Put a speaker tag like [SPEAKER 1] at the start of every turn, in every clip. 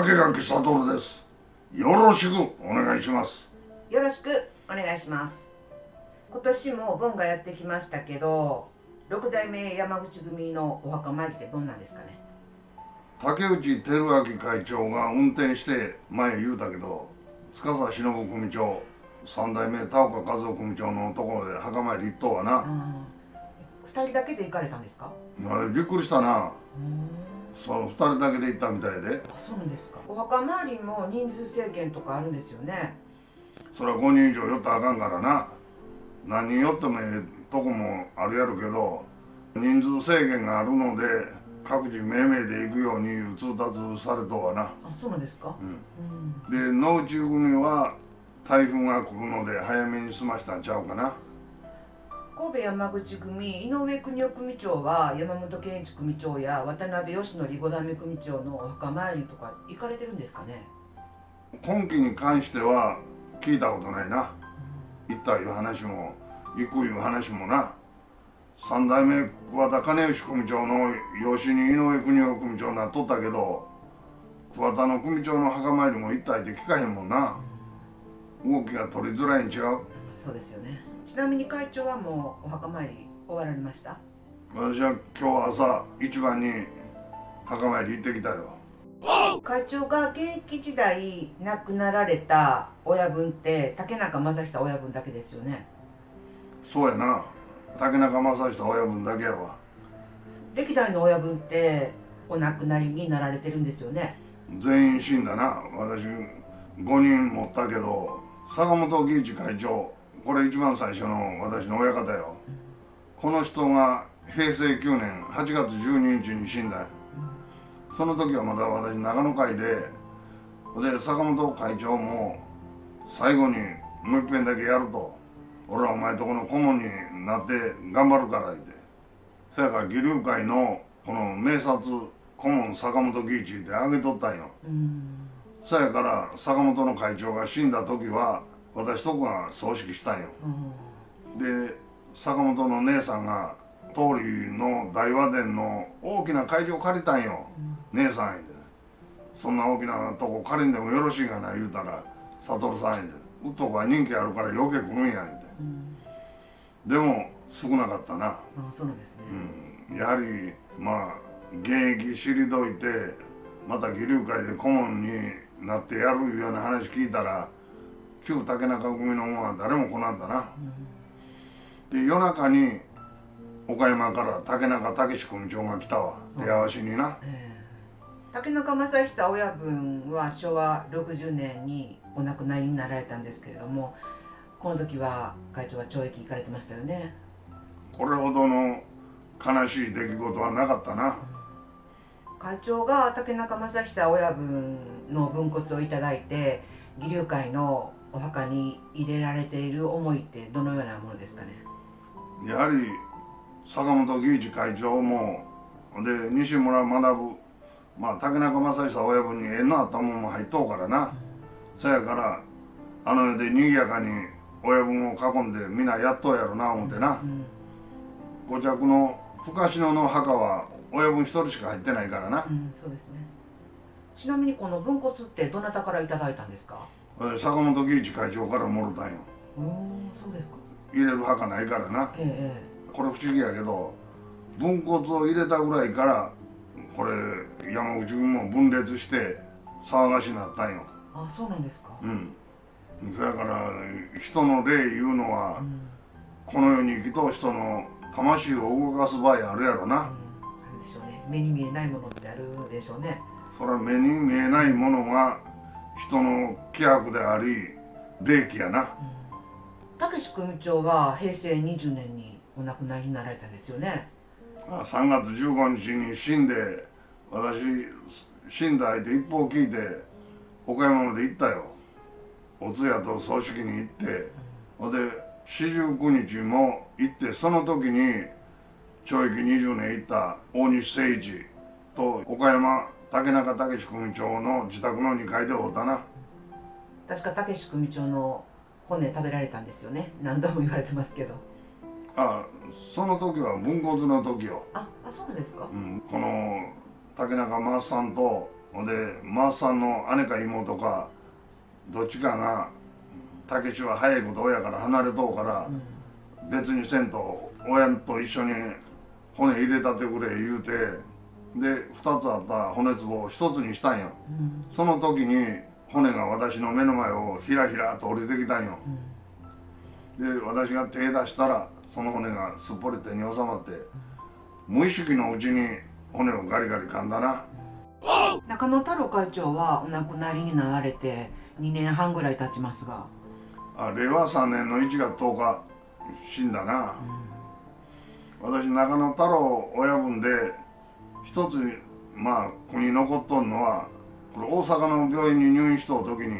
[SPEAKER 1] 竹垣悟です。よろしくお願いします。
[SPEAKER 2] よろしくお願いします。今年も盆がやってきましたけど六代目山口組のお墓参りってどんなんですかね？
[SPEAKER 1] 竹内照明会長が運転して前言うたけど司忍組長三代目田岡和夫組長のところで墓参り一等はな、
[SPEAKER 2] 二人だけで行かれたんですか？
[SPEAKER 1] あれびっくりしたなそう二人だけで行ったみたいで。
[SPEAKER 2] あそうなんですか。お墓参りも人数制限とかあるんですよね。
[SPEAKER 1] それは5人以上寄ったらあかんからな。何人寄ってもええとこもあるやろけど人数制限があるので各自命名で行くように通達されとはな。
[SPEAKER 2] あそうなんですか、
[SPEAKER 1] うん、で野内組は台風が来るので早めに済ましたんちゃうかな
[SPEAKER 2] 神戸山口組井上邦夫組長は山本健一組長や渡辺義則五段目組長のお墓参りとか行かれてるんですかね？
[SPEAKER 1] 今期に関しては聞いたことないな、行ったいう話も行くいう話もな。三代目桑田兼義組長の養子に井上邦夫組長になっとったけど桑田の組長の墓参りも行ったって聞かへんもんな、動きが取りづらいん違う？
[SPEAKER 2] そうですよね。ちなみに会長はもうお墓参り終わられました？
[SPEAKER 1] 私は今日朝一番に墓参り行ってきたよ。
[SPEAKER 2] 会長が現役時代亡くなられた親分って竹中正久親分だけですよね？
[SPEAKER 1] そうやな。竹中正久親分だけやわ。
[SPEAKER 2] 歴代の親分ってお亡くなりになられてるんですよね？
[SPEAKER 1] 全員死んだな。私5人持ったけど坂本義一会長これ一番最初の私の親方よ、この人が平成9年8月12日に死んだ。その時はまだ私長野会でで坂本会長も最後にもう一遍だけやると。俺はお前とこの顧問になって頑張るから言って。そやから義龍会のこの名察顧問坂本義一であげとったんよ。そやから坂本の会長が死んだ時は私とこが葬式したんよ、うん、で坂本の姉さんが通りの大和殿の大きな会場借りたんよ、うん、姉さんやで。そんな大きなとこ借りんでもよろしいがな言うたら悟さんやで。うっとこは人気あるから余計来るんや言うて、うん、でも少なかったな。あ
[SPEAKER 2] そうなんですね、
[SPEAKER 1] うん、やはりまあ現役退いてまた義龍会で顧問になってやるいうような話聞いたら旧竹中組の者は誰も来なんだな、うん、で夜中に岡山から竹中武組長が来たわ。出会わしにな、え
[SPEAKER 2] ー、竹中正久親分は昭和60年にお亡くなりになられたんですけれどもこの時は会長は懲役行かれてましたよね。
[SPEAKER 1] これほどの悲しい出来事はなかったな、
[SPEAKER 2] うん、会長が竹中正久親分の分骨をいただいて義龍会のお墓に入れられている思いってどのようなものですかね？
[SPEAKER 1] やはり坂本義一会長もで西村学まあ竹中正久親分に縁のあったもんも入っとうからな、うん、そやからあの世で賑やかに親分を囲んで皆やっとうやろな思ってな、うん、ご着の深篠の墓は親分一人しか入ってないからな、
[SPEAKER 2] うん、そうですね。ちなみにこの分骨ってどなたからいただいたんですか？
[SPEAKER 1] 坂本義一会長からもろたんよ。
[SPEAKER 2] そうですか。
[SPEAKER 1] 入れる墓ないからな、ええ、これ不思議やけど分骨を入れたぐらいからこれ山口君も分裂して騒がしになったんよ。
[SPEAKER 2] あそうなんですか。
[SPEAKER 1] うん。そやから人の霊いうのは、うん、この世に生きとう人の魂を動かす場合あるやろな、うん、あ
[SPEAKER 2] るでしょうね。目に見えないものってあるでしょうね。
[SPEAKER 1] それは目に見えないものが人の規約であり霊気やな。
[SPEAKER 2] たけし組長は平成20年にお亡くなりになられたんですよね。
[SPEAKER 1] あ3月15日に死んで私死んだ相手一報聞いて岡山まで行ったよ。お通夜と葬式に行ってほ、うん。で四十九日も行ってその時に懲役20年行った大西誠一と岡山竹中武組長の自宅の2階で会うたな。
[SPEAKER 2] 確か武組長の骨食べられたんですよね。何度も言われてますけど。
[SPEAKER 1] あその時は分骨の時よ。
[SPEAKER 2] ああそうなんですか、
[SPEAKER 1] うん、この竹中マースさんとほんでマースさんの姉か妹かどっちかが竹地は早いこと親から離れとうから、別にせんと親と一緒に骨入れたってくれ言うてで2つあった骨壺を1つにしたんよ。
[SPEAKER 2] うん
[SPEAKER 1] その時に骨が私の目の前をひらひらと降りてきたんよ。で私が手出したらその骨がすっぽり手に収まって無意識のうちに骨をガリガリ噛んだな。
[SPEAKER 2] 中野太郎会長はお亡くなりになられて2年半ぐらい経ちますが、
[SPEAKER 1] あ令和3年の1月10日死んだな。私中野太郎親分で一つまあここに残っとんのはこれ大阪の病院に入院しとう時に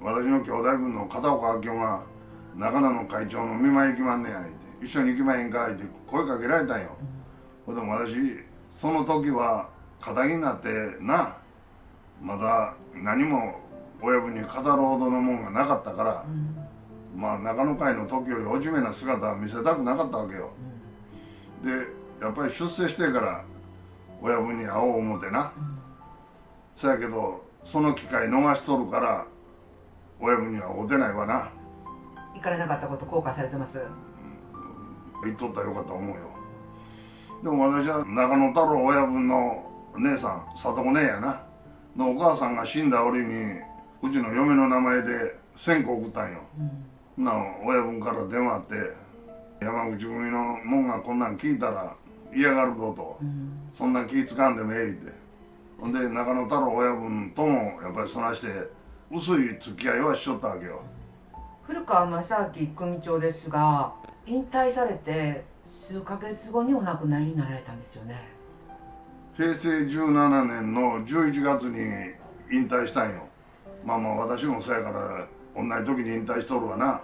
[SPEAKER 1] 私の兄弟分の片岡明夫が中野の会長の見舞い行きまんねや言て一緒に行きまへんか言って声かけられたんよ、ほんでも私その時は肩になってなまだ何も親分に語るほどのもんがなかったから、まあ中野会の時よりおじめな姿は見せたくなかったわけよ、でやっぱり出世してから親分に会おう思てな、そやけどその機会逃しとるから親分には会うてないわな。
[SPEAKER 2] 行かれなかったこと後悔されてます？
[SPEAKER 1] 言っとったらよかったと思うよ。でも私は中野太郎親分の姉さん里子姉やな。のお母さんが死んだ折にうちの嫁の名前で線香送ったんよ、な親分から電話あって山口組のもんがこんなん聞いたら嫌がるぞと、そんな気つかんでもええって。ほんで中野太郎親分ともやっぱりそなして薄い付き合いはしとったわけよ。
[SPEAKER 2] 古川正明組長ですが引退されて数ヶ月後にお亡くなりになられたんですよね。
[SPEAKER 1] 平成17年の11月に引退したんよ。まあまあ私もそやから同じ時に引退しとるわな。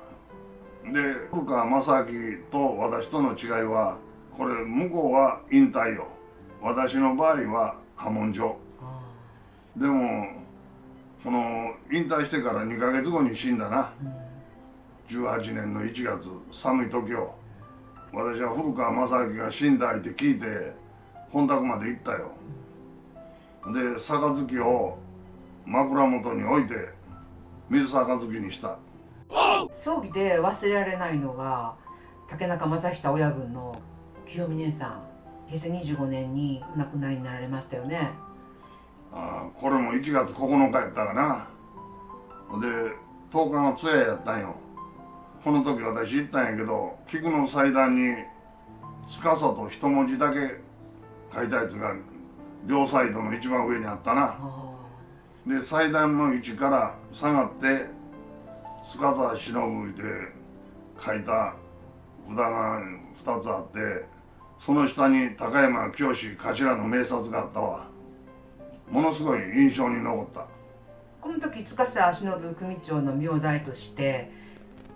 [SPEAKER 1] で古川正明と私との違いはこれ向こうは引退よ。私の場合は破門所でもこの引退してから2ヶ月後に死んだな。18年の1月寒い時を。私は古川正明が死んだって聞いて本宅まで行ったよ。で杯を枕元に置いて水杯にした。
[SPEAKER 2] 葬儀で忘れられないのが竹中正久親分の清美姉さん平成25年にお亡くなりになられましたよね。
[SPEAKER 1] あーこれも1月9日やったかな。で10日の通夜やったんよ。この時私行ったんやけど菊の祭壇に「司」と一文字だけ書いたやつが両サイドの一番上にあったな。
[SPEAKER 2] あ
[SPEAKER 1] で祭壇の位置から下がって「司忍」って書いた札が2つあってその下に高山清頭の名札があったわ。ものすごい印象に残った。
[SPEAKER 2] この時司忍組長の名代として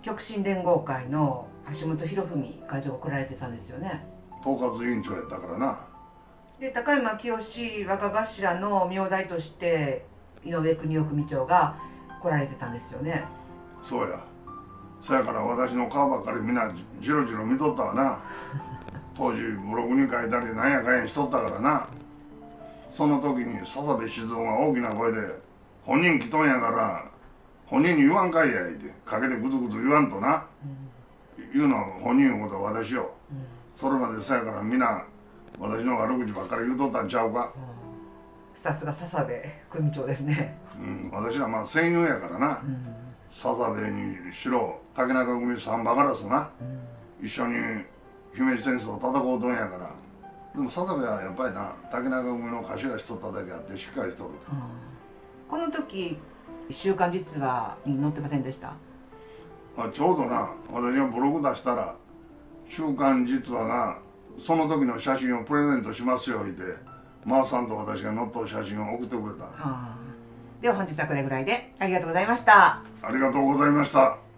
[SPEAKER 2] 極真連合会の橋本博文会長が来られてたんですよね。
[SPEAKER 1] 統括委員長やったからな。
[SPEAKER 2] で高山清若頭の名代として井上邦夫組長が来られてたんですよね。
[SPEAKER 1] そうやそやから私の顔ばっかりみんなじろじろ見とったわな。当時ブログに書いたりなんやかんやしとったからな。その時に笹部静雄が大きな声で「本人来とんやから本人に言わんかいや」言ってかけてグズグズ言わんとな、言うのは本人のことは私よ、それまでそやからみんな私の悪口ばっかり言うとったんちゃうか、
[SPEAKER 2] さすが笹部組長ですね、
[SPEAKER 1] うん、私らまあ戦友やからな、
[SPEAKER 2] うん
[SPEAKER 1] 笹部にしろ竹中組サンバガラスな、一緒に姫路戦争を戦うとんやから。でも笹部はやっぱりな竹中組の頭しとっただけあってしっかりしとる。
[SPEAKER 2] この時「週刊実話」に載ってませんでした？
[SPEAKER 1] あちょうどな私がブログ出したら「週刊実話」がその時の写真をプレゼントしますよ言ってマーさんと私が載っとる写真を送ってくれた。
[SPEAKER 2] はあ。では本日はこれぐらいでありがとうございました
[SPEAKER 1] ありがとうございました。